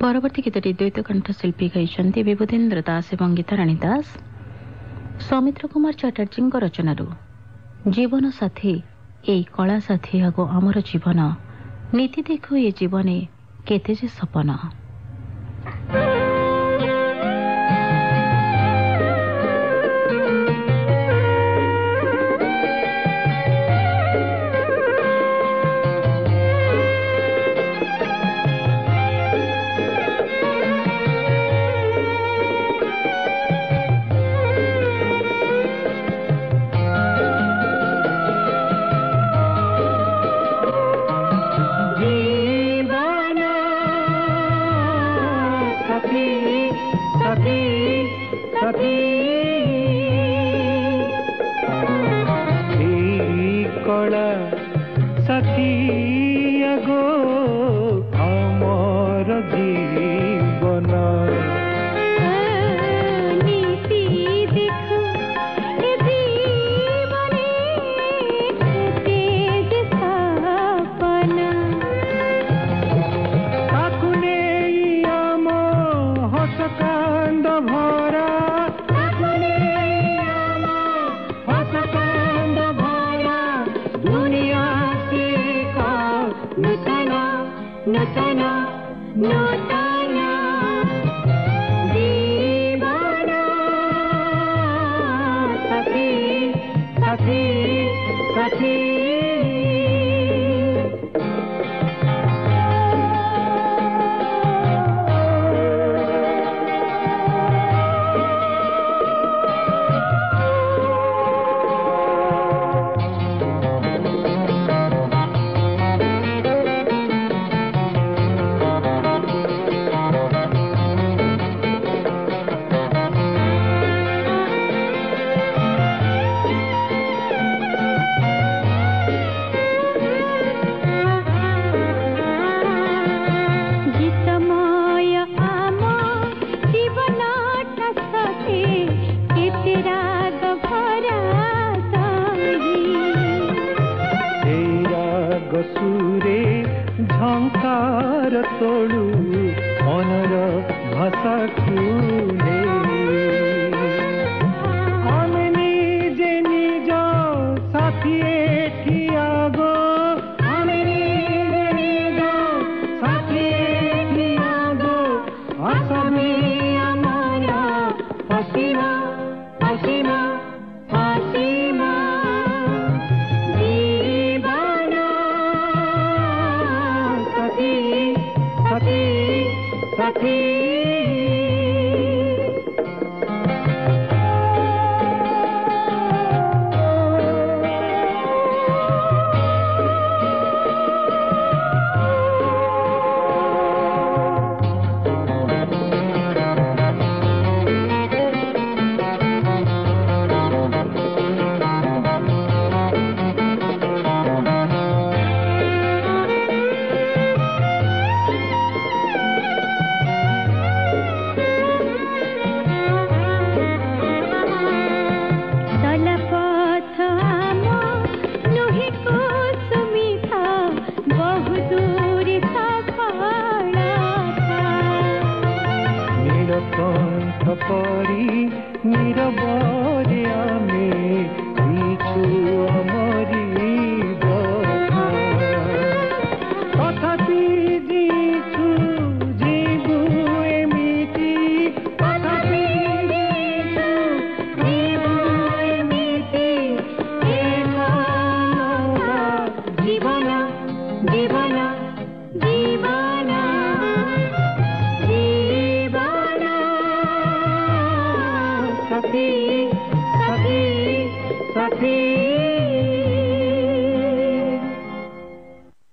ପରବର୍ତ୍ତୀ ଗୀତଟି ଦ୍ୱୈତ କଣ୍ଠଶିଳ୍ପୀ ଗାଇଛନ୍ତି ବିଭୁଧେନ୍ଦ୍ର ଦାସ ଏବଂ ଗୀତାରାଣୀ ଦାସ ସୌମିତ୍ର କୁମାର ଚାଟାର୍ଜୀଙ୍କ ରଚନାରୁ। ଜୀବନ ସାଥୀ ଏଇ କଳା ସାଥୀ ଆଗ ଆମର ଜୀବନ। ନୀତି ଦେଖୁ ଏ ଜୀବନେ କେତେ ଯେ ସପନ। सखी এই बताना नाता ತೋಳು ಮನರ ಭಾಷಾ ಕೂಲೆ আমি নিজে নিজ সাথিয়ে ঠিয়া গো আমি নিজে নিজ সাথিয়ে ঠিয়া গো আসামী थी নীলকণ্ঠ পরি নীরবরে আমি সখী সখী সখী